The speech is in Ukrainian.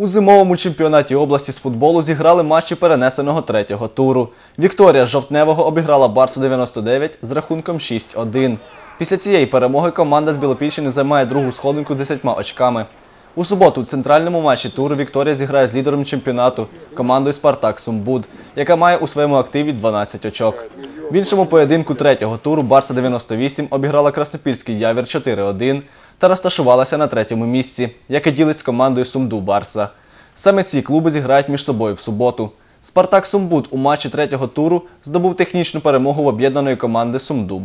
У зимовому чемпіонаті області з футболу зіграли матчі перенесеного третього туру. Вікторія з Жовтневого обіграла Барсу 99 з рахунком 6-1. Після цієї перемоги команда з Білопільщини займає другу сходинку з 10 очками. У суботу у центральному матчі туру Вікторія зіграє з лідером чемпіонату командою Спартак Сумбуд, яка має у своєму активі 12 очок. В іншому поєдинку третього туру Барса 98 обіграла Краснопільський Явір 4-1 та розташувалася на третьому місці, яке ділить з командою Сумду Барса. Саме ці клуби зіграють між собою в суботу. Спартак Сумбуд у матчі третього туру здобув технічну перемогу в об'єднаної команди Сумду